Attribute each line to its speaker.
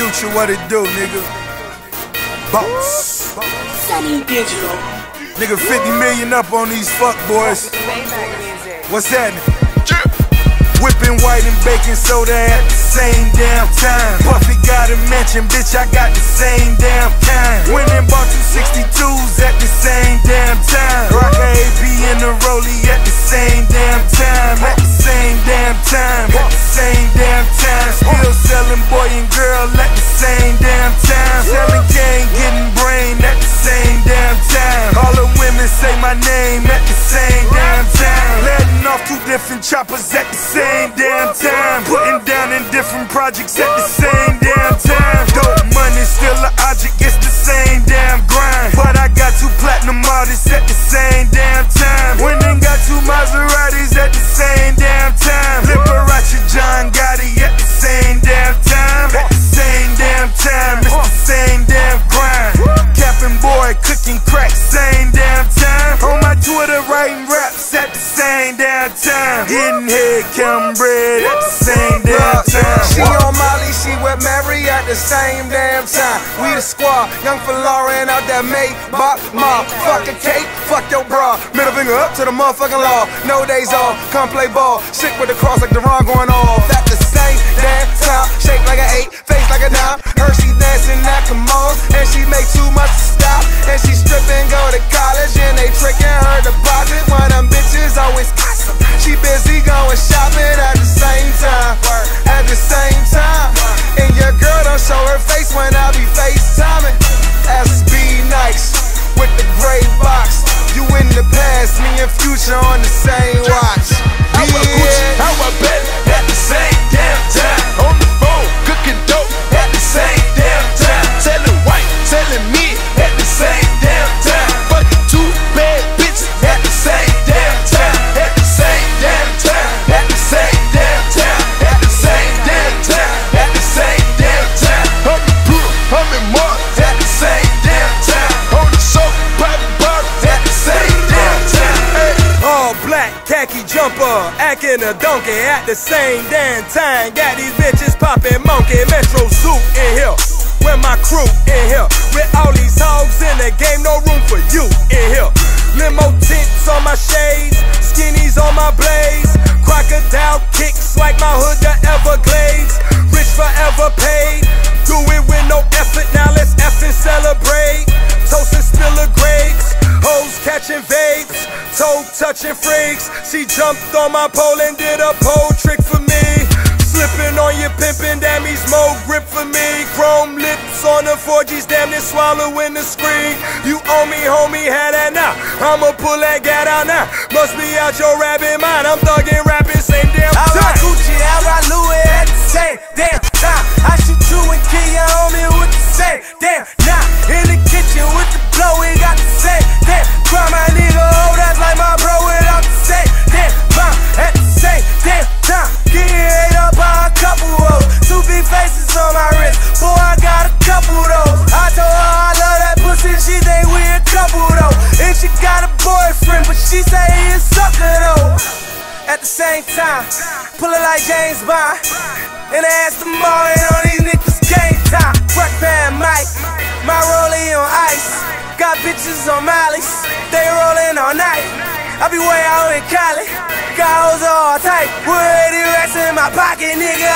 Speaker 1: future, what it do, nigga? Boss.
Speaker 2: Sonny Digital.
Speaker 1: Nigga, 50 million up on these fuck boys. What's happening? Whipping white and baking soda at the same damn time. Puffy got a mention, bitch, I got choppers at the same damn time. Putting down in different projects at the same damn time. Dope money still an object, it's the same damn grind. Getting head, counting bread at the same damn time.
Speaker 3: She on Molly, she with Mary at the same damn time. We the squad, young for Lauren out that Maybach mob. Fuck a cake, fuck your bra. Middle finger up to the motherfucking law. No days off, come play ball. Sick with the cross like the wrong going off. At the same damn time, shake like an eight, face like a nine. Her she dancing at and and Future on the same watch.
Speaker 4: Khaki jumper, acting a donkey at the same damn time. Got these bitches popping monkey, Metro suit in here. With my crew in here. With all these hogs in the game, no room for you in here. Limo tints on my shades, skinnies on my blaze. Crocodile kicks like my hood, the Everglades. Rich forever paid. Do it with no effort, now let's effing celebrate. Toast and spill the grapes. Hoes catching toe touching freaks. She jumped on my pole and did a pole trick for me. Slipping on your pimpin', damn, he's more grip for me. Chrome lips on the 4Gs, damn, they swallowing the screen. You owe me, homie, had that now. I'ma pull that gat out now. Must be out your rabbit mind. I'm thuggin' rapping, same damn time.
Speaker 3: I rock. Gucci, I rock Louis at the same damn time. I shoot you and kill your homie with the same damn at the same time. Pull it like James Bond. And I ask them all, and on these niggas game time. Fresh pan Mike, my rollie on ice. Got bitches on Molly's, they rolling all night. I be way out in Cali, got hoes all tight. With 80 racks in my pocket, nigga,